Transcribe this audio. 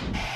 you